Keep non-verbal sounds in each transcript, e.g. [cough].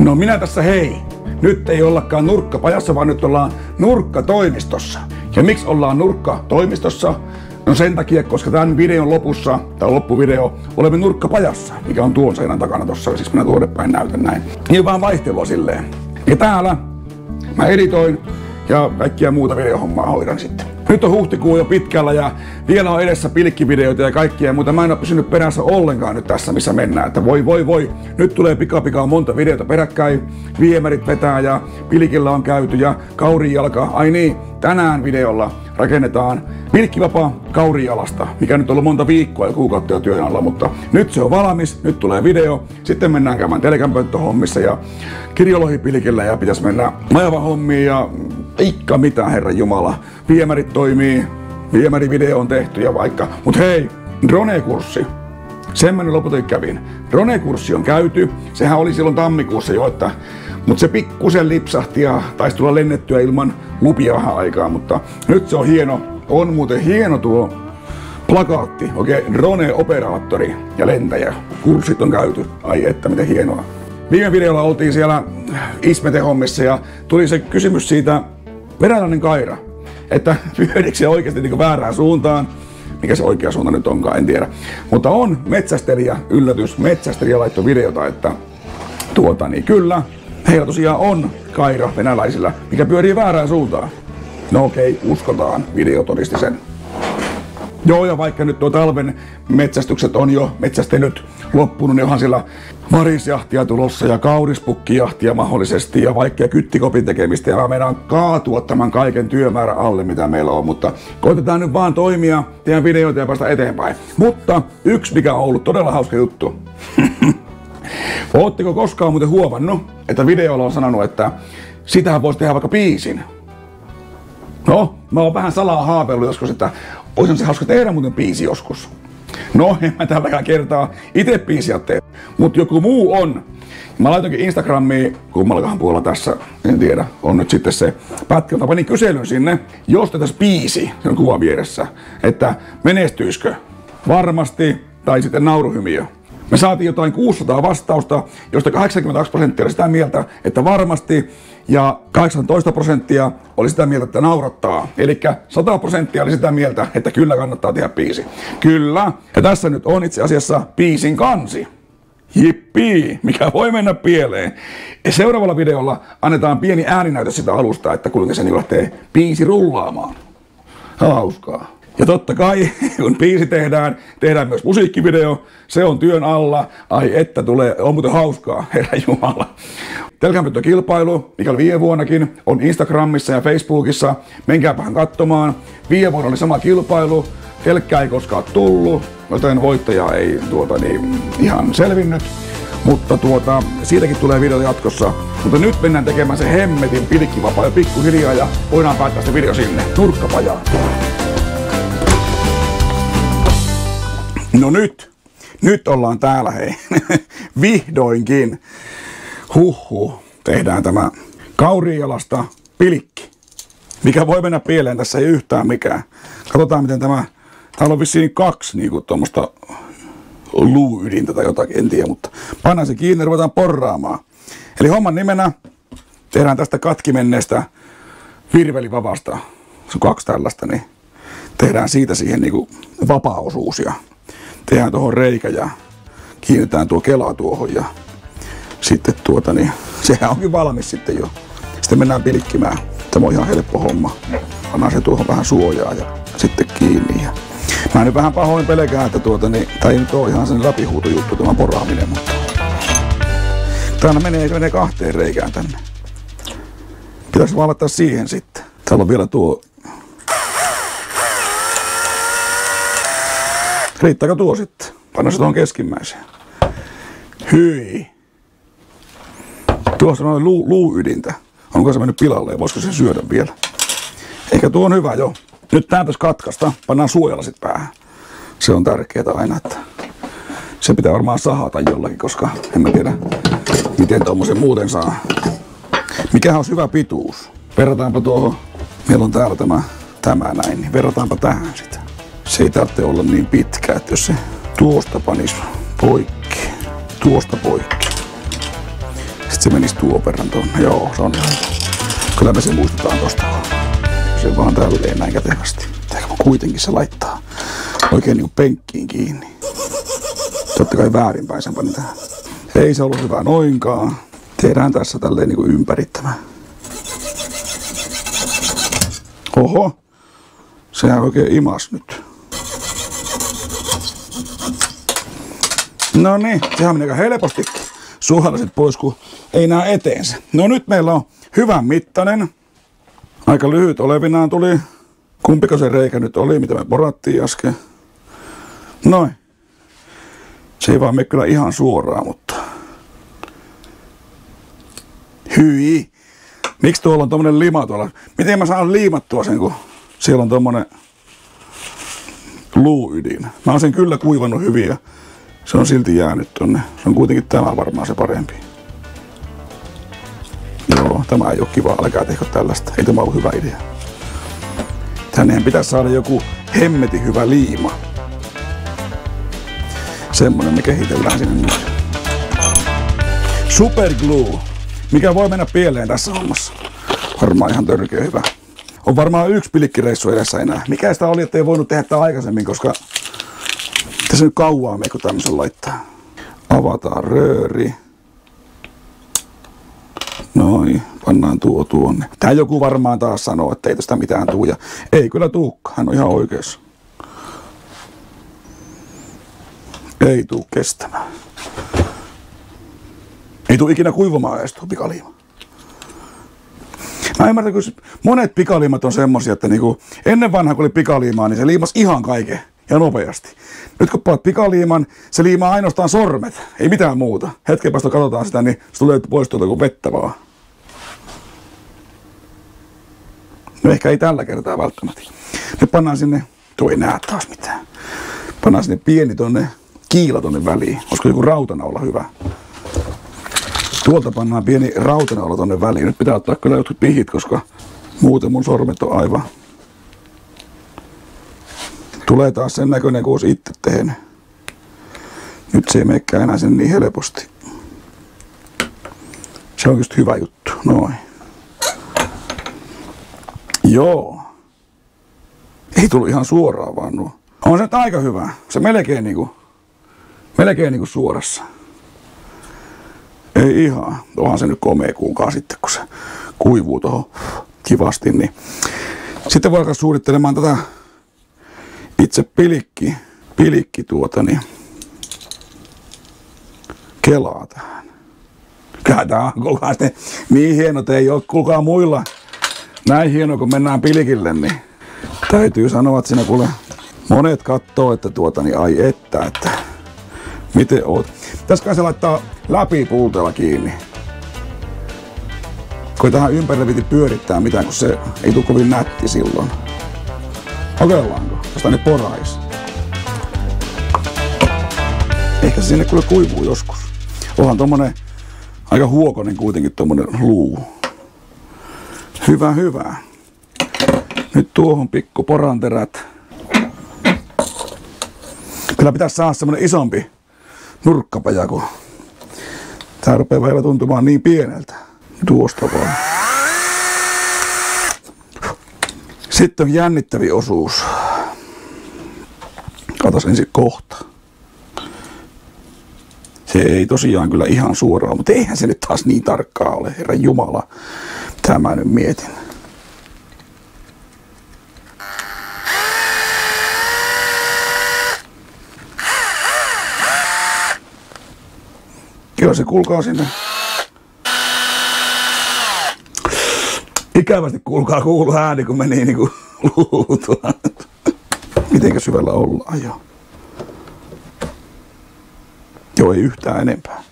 No minä tässä hei. Nyt ei ollakaan nurkkapajassa, vaan nyt ollaan nurkkatoimistossa. Ja miksi ollaan nurkkatoimistossa? No sen takia, koska tämän videon lopussa, tai loppuvideo, olemme nurkkapajassa, mikä on tuon seinän takana tossa, siis minä tuonne päin näytän näin. Niin vaan vaihtelua silleen. Ja täällä mä editoin ja kaikkia muuta videohommaa hoidan sitten. Nyt on huhtikuu jo pitkällä ja vielä on edessä pilkkivideoita ja kaikkia, mutta mä en ole pysynyt perässä ollenkaan nyt tässä, missä mennään. Että voi, voi, voi. Nyt tulee pikapikaa monta videota peräkkäin. Viemärit vetää ja pilkillä on käyty ja kaurijalka. Ai niin, tänään videolla rakennetaan pilkkivapaa kaurijalasta, mikä nyt on ollut monta viikkoa ja kuukautta jo työn alla, mutta nyt se on valmis, nyt tulee video, sitten mennään käymään telkänpönttöhommissa ja kirjolohipilkillä ja pitäisi mennä majava hommiin ja ikka mitä herra jumala. Viemärit toimii, viemärivideo on tehty ja vaikka, mut hei, drone-kurssi. Semmoinen lopulta kävin. Drone-kurssi on käyty. Sehän oli silloin tammikuussa jo, että mutta se pikkusen lipsahti ja taisi tulla lennettyä ilman lupia vähän aikaa, mutta nyt se on hieno. On muuten hieno tuo plakaatti, okei, okay, drone-operaattori ja lentäjä. Kurssit on käyty. Ai että, miten hienoa. Viime videolla oltiin siellä Ismete-hommissa ja tuli se kysymys siitä venäläinen kaira, että [laughs] pyörikö se oikeasti niin väärään suuntaan. Mikä se oikea suunta nyt onkaan, en tiedä. Mutta on metsästelijä, yllätys, metsästelijä laittoi videota, että tuota niin kyllä, heillä tosiaan on kaira venäläisillä, mikä pyörii väärään suuntaan. No okei, okay, uskotaan, video todisti sen. Joo, ja vaikka nyt tuo talven metsästykset on jo metsästänyt loppunut, niin onhan siellä varisjahtia tulossa ja kaurispukkijahtia mahdollisesti ja vaikka kyttikopin tekemistä. Ja mä meinaan kaatua tämän kaiken työmäärän alle, mitä meillä on, mutta koitetaan nyt vaan toimia, tehdä videoita ja päästä eteenpäin. Mutta yksi, mikä on ollut todella hauska juttu. [laughs] Ootteko koskaan muuten huomannut, että videolla on sanonut, että sitähän voisi tehdä vaikka biisin? No, mä oon vähän salaa haaveillut joskus, että olisi se hauska tehdä muuten biisi joskus. No, [laughs] en mä tälläkään kertaa itse biisiä tee, mutta joku muu on. Mä laitoinkin Instagramiin, kummallakaan puolella tässä, en tiedä, on nyt sitten se pätkä, mutta panin kyselyn sinne, jos tätä biisi, sen kuva vieressä, että menestyisikö? Varmasti, tai sitten nauruhymiö. Me saatiin jotain 600 vastausta, josta 82 prosenttia oli sitä mieltä, että varmasti, ja 18 prosenttia oli sitä mieltä, että naurattaa. Eli 100 prosenttia oli sitä mieltä, että kyllä kannattaa tehdä biisi. Kyllä. Ja tässä nyt on itse asiassa biisin kansi. Jippi, mikä voi mennä pieleen. Ja seuraavalla videolla annetaan pieni ääninäytös sitä alusta, että kuinka se niin lähtee biisi rullaamaan. Hauskaa. Ja totta kai, [laughs] kun biisi tehdään, tehdään myös musiikkivideo. Se on työn alla. Ai että tulee, on muuten hauskaa, [laughs] herra Jumala. kilpailu, mikä oli viime vuonnakin, on Instagramissa ja Facebookissa. Menkääpähän katsomaan. Viime vuonna oli sama kilpailu. Telkkää ei koskaan tullut, joten voittaja ei tuota, niin, ihan selvinnyt. Mutta tuota, siitäkin tulee video jatkossa. Mutta nyt mennään tekemään se hemmetin pilkkivapaa ja pikkuhiljaa ja voidaan päättää se video sinne nurkkapajaan. No nyt, nyt ollaan täällä hei. [laughs] Vihdoinkin. Huhhuh. Tehdään tämä kaurijalasta pilkki. Mikä voi mennä pieleen, tässä ei yhtään mikään. Katsotaan miten tämä, täällä on vissiin kaksi niin kuin tuommoista luuydintä tai jotakin, en tiedä, mutta pannaan se kiinni ja ruvetaan porraamaan. Eli homman nimenä tehdään tästä katkimenneestä virvelivavasta, se on kaksi tällaista, niin tehdään siitä siihen niin vapaa-osuus ja tehdään tuohon reikä ja kiinnitetään tuo kela tuohon ja sitten tuota niin, [laughs] sehän onkin valmis sitten jo. Sitten mennään pilkkimään. Tämä on ihan helppo homma. Pannaan se tuohon vähän suojaa ja sitten kiinni. Ja mä nyt vähän pahoin pelkään, että tuota niin, tai nyt ole ihan sen läpihuutojuttu tämä poraaminen, mutta täällä menee, menee kahteen reikään tänne. Pitäisi vaan siihen sitten. Täällä on vielä tuo Riittääkö tuo sitten? Panna se tuohon keskimmäiseen. Hyi. Tuossa on luu, luuydintä. Onko se mennyt pilalle ja voisiko se syödä vielä? Ehkä tuo on hyvä jo. Nyt tää pitäisi katkaista. Pannaan suojalasit päähän. Se on tärkeää aina, että se pitää varmaan sahata jollakin, koska en mä tiedä, miten tuommoisen muuten saa. Mikähän olisi hyvä pituus? Verrataanpa tuohon. Meillä on täällä tämä, tämä näin, niin verrataanpa tähän sitä se ei tarvitse olla niin pitkä, että jos se tuosta panisi poikki, tuosta poikki, Sitten se menisi tuon verran tuonne. Joo, se on ihan. Kyllä me se muistetaan tosta. Se vaan tälleen näin kätevästi. Tehdä kuitenkin se laittaa oikein niinku penkkiin kiinni. Totta kai väärinpäin sen panin tähän. Ei se ollut hyvä noinkaan. Tehdään tässä tälleen niinku ympärittämään. Oho, sehän oikein imas nyt. No niin, sehän meni aika helposti suhalasit pois, kun ei näe eteensä. No nyt meillä on hyvän mittainen. Aika lyhyt olevinaan tuli. Kumpiko se reikä nyt oli, mitä me porattiin äsken? Noin. Se ei vaan mene kyllä ihan suoraan, mutta... Hyi. Miksi tuolla on tommonen lima tuolla? Miten mä saan liimattua sen, kun siellä on tommonen luuydin? Mä oon sen kyllä kuivannut hyvin se on silti jäänyt tonne. Se on kuitenkin tämä varmaan se parempi. Joo, tämä ei ole kiva. Älkää tehkö tällaista. Ei tämä ollut hyvä idea. Tännehän pitäisi saada joku hemmeti hyvä liima. Semmonen me kehitellään sinne nyt. Superglue. Mikä voi mennä pieleen tässä hommassa? Varmaan ihan törkeä hyvä. On varmaan yksi pilikkireissu edessä enää. Mikä sitä oli, ettei voinut tehdä tätä aikaisemmin, koska tässä nyt kauaa me, kun tämmöisen laittaa. Avataan rööri. Noin, pannaan tuo tuonne. Tää joku varmaan taas sanoo, että ei tästä mitään tuu. Ja ei kyllä tuukka, hän on ihan oikeassa. Ei tuu kestämään. Ei tuu ikinä kuivumaan edes tuo pikaliima. Mä ymmärrän, kun monet pikaliimat on semmosia, että niinku, ennen vanha kun oli pikaliimaa, niin se liimas ihan kaiken ja nopeasti. Nyt kun paat pikaliiman, se liimaa ainoastaan sormet, ei mitään muuta. Hetken päästä katsotaan sitä, niin se tulee pois tuolta kuin vettä vaan. No ehkä ei tällä kertaa välttämättä. Nyt pannaan sinne, tuo ei näe taas mitään. Pannaan sinne pieni tonne kiila tonne väliin. Olisiko joku rautanaula hyvä? Tuolta pannaan pieni rautanaula tonne väliin. Nyt pitää ottaa kyllä jotkut pihit, koska muuten mun sormet on aivan. Tulee taas sen näköinen, kun olisi itse tehnyt. Nyt se ei menekään enää sen niin helposti. Se on just hyvä juttu. Noin. Joo. Ei tullut ihan suoraan vaan nuo. On se aika hyvä. Se melkein niinku, melkein niinku suorassa. Ei ihan. Onhan se nyt komea kuukaa sitten, kun se kuivuu tuohon kivasti. Niin. Sitten voi alkaa suunnittelemaan tätä itse pilikki, pilikki tuota, niin kelaa tähän. Kyllä tämä kukaan niin hieno, ei ole kukaan muilla näin hieno, kun mennään pilikille, niin täytyy sanoa, että siinä kuule monet katsoo, että tuota, niin ai että, että miten oot. Pitäisikö se laittaa läpi pultella kiinni? Kun tähän ympärille piti pyörittää mitään, kun se ei tule kovin nätti silloin. Kokeillaanko? Tästä ne porais. Ehkä se sinne kuule kuivuu joskus. Onhan tommonen aika huokonen kuitenkin tommonen luu. Hyvä, hyvä. Nyt tuohon pikku poranterät. Kyllä pitäisi saada semmonen isompi nurkkapaja, kun tää rupeaa vielä tuntumaan niin pieneltä. Tuosta vaan. Sitten on jännittävi osuus. Katas ensin kohta. Se ei tosiaan kyllä ihan suoraan, mutta eihän se nyt taas niin tarkkaa ole, herra Jumala. Mitä mä nyt mietin. Kyllä se kuulkaa sinne. Ikävästi kuulkaa kuulu ääni, kun meni niinku luutua. Mitenkä syvällä ollaan jo? Joo, ei yhtään enempää.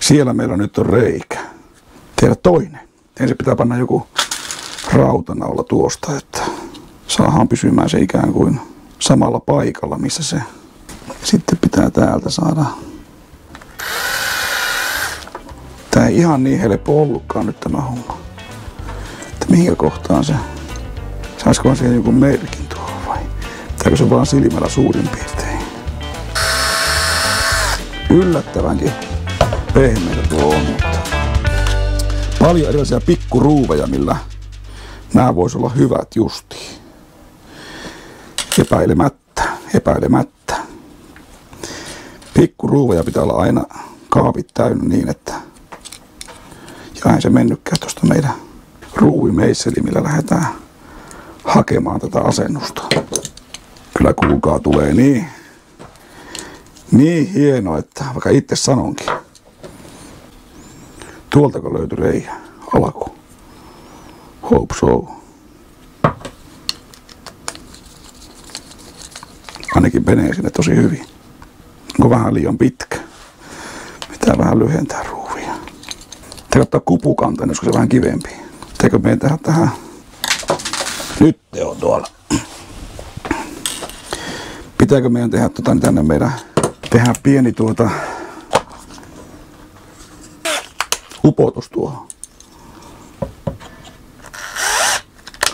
Siellä meillä nyt on reikä. Tehdä toinen. Ensin pitää panna joku rautanaula tuosta, että saadaan pysymään se ikään kuin samalla paikalla, missä se. Sitten pitää täältä saada. Tää ei ihan niin helppo ollutkaan nyt tämä homma. Että mihin kohtaan se. Saisikohan siihen joku merkin Pitääkö se vaan silmällä suurin piirtein? Yllättävänkin pehmeitä tuo on, mutta Paljon erilaisia pikkuruuveja, millä nämä vois olla hyvät justiin. Epäilemättä, epäilemättä. Pikkuruuveja pitää olla aina kaapit täynnä niin, että ja se mennytkään tuosta meidän ruuvimeisseli, millä lähdetään hakemaan tätä asennusta. Kyllä kuulkaa tulee niin, niin hieno, että vaikka itse sanonkin. Tuoltako löytyi reijä alku? Hope so. Ainakin menee sinne tosi hyvin. Onko vähän liian pitkä? Pitää vähän lyhentää ruuvia. Pitää ottaa kupukanta, niin se vähän kivempi. Teekö meidän tehdä tähän? Nyt te on tuolla. Pitääkö meidän tehdä tota, niin tänne meidän tehdä pieni tuota upotus tuohon.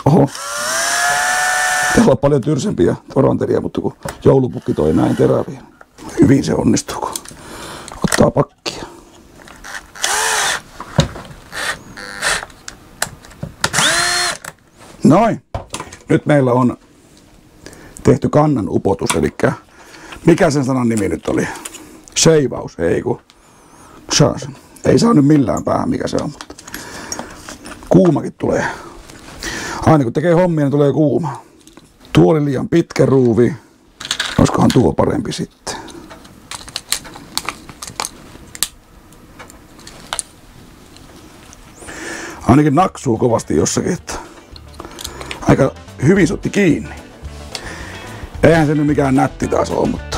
Oho. Täällä on paljon tyrsempiä toranteria, mutta kun joulupukki toi näin teräviä. Hyvin se onnistuu, kun ottaa pakkia. Noin. Nyt meillä on tehty kannan upotus, eli mikä sen sanan nimi nyt oli? Seivaus, ei kun. Ei saa nyt millään päähän, mikä se on, mutta kuumakin tulee. Aina kun tekee hommia, niin tulee kuuma. Tuo oli liian pitkä ruuvi. Olisikohan tuo parempi sitten? Ainakin naksuu kovasti jossakin, että aika hyvin sotti kiinni. Eihän se nyt mikään nätti taas ole, mutta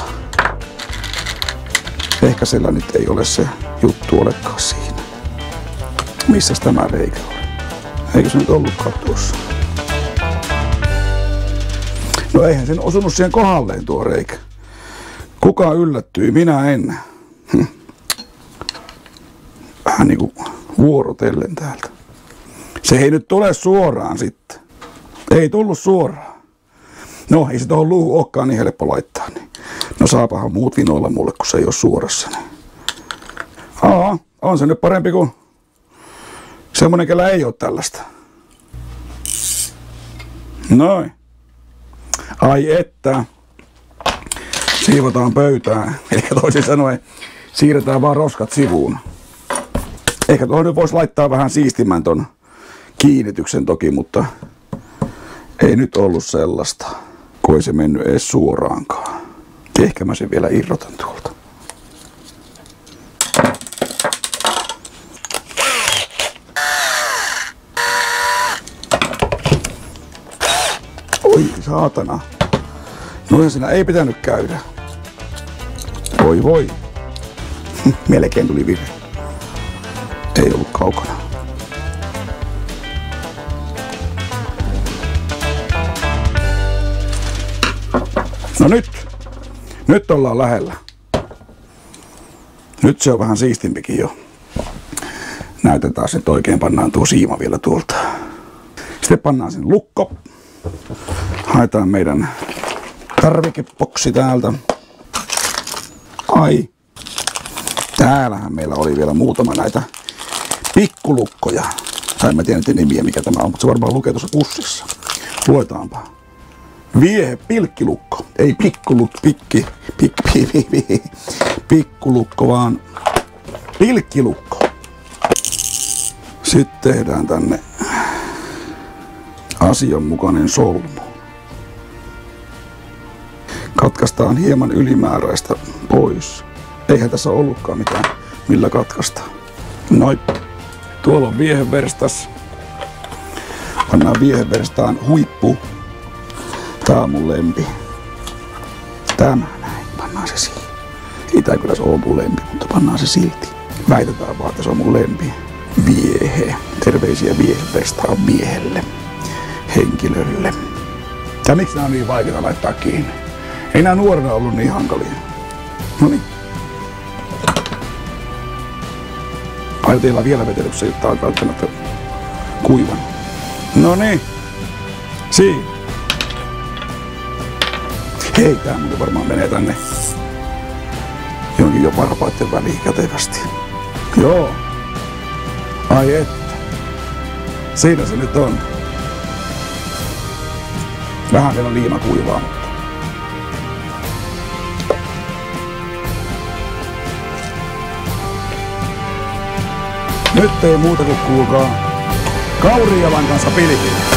ehkä sillä nyt ei ole se juttu olekaan siinä. Missä tämä reikä on? Eikö se nyt ollutkaan tuossa? No eihän sen osunut siihen kohdalleen tuo reikä. Kuka yllättyi? Minä en. Hm. Vähän niinku vuorotellen täältä. Se ei nyt tule suoraan sitten. Ei tullut suoraan. No, ei se tuohon luuhun olekaan niin helppo laittaa. Niin. No saapahan muut vinoilla mulle, kun se ei ole suorassa. Niin. Aa, on se nyt parempi kuin semmonen, kellä ei ole tällaista. Noin. Ai että. Siivotaan pöytää. Eli toisin sanoen siirretään vaan roskat sivuun. Ehkä tuohon nyt voisi laittaa vähän siistimän ton kiinnityksen toki, mutta ei nyt ollut sellaista, kun ei se mennyt edes suoraankaan. Ehkä mä sen vielä irrotan tuolta. Oi saatana. Noin siinä ei pitänyt käydä. Voi voi. Melkein tuli virhe. Ei ollut kaukana. No nyt. Nyt ollaan lähellä. Nyt se on vähän siistimpikin jo. Näytetään se oikein. Pannaan tuo siima vielä tuolta. Sitten pannaan sen lukko. Haetaan meidän tarvikepoksi täältä. Ai. Täällähän meillä oli vielä muutama näitä pikkulukkoja. Tai mä tiedän nimiä mikä tämä on, mutta se varmaan lukee tuossa pussissa. Luetaanpa. Viehe pilkkilukko. Ei pikkuluk, pikki, pik, pi, pi, pi, pikkulukko, vaan pilkkilukko. Sitten tehdään tänne asianmukainen solmu. Katkaistaan hieman ylimääräistä pois. Eihän tässä ollutkaan mitään, millä katkaista. Noin. Tuolla on vieheverstas. Pannaan vieheverstaan huippu Tää on mun lempi. Tämä näin. Pannaan se siihen. Ei tää kyllä se on mun lempi, mutta pannaan se silti. Väitetään vaan, että se on mun lempi. Viehe. Terveisiä viehevestaan miehelle. Henkilölle. Ja miksi nämä on niin vaikeita laittaa kiinni? Ei nämä nuorena ollut niin hankalia. No niin. Ajatellaan vielä vetelyssä, jotta on välttämättä kuivan. No niin. Siinä. Hei, tää muuten varmaan menee tänne jonkin jo varpaiden väliin kätevästi. Joo. Ai että. Siinä se nyt on. Vähän vielä liima kuivaa. Nyt ei muuta kuin kuulkaa kauriavan kanssa pilkillä.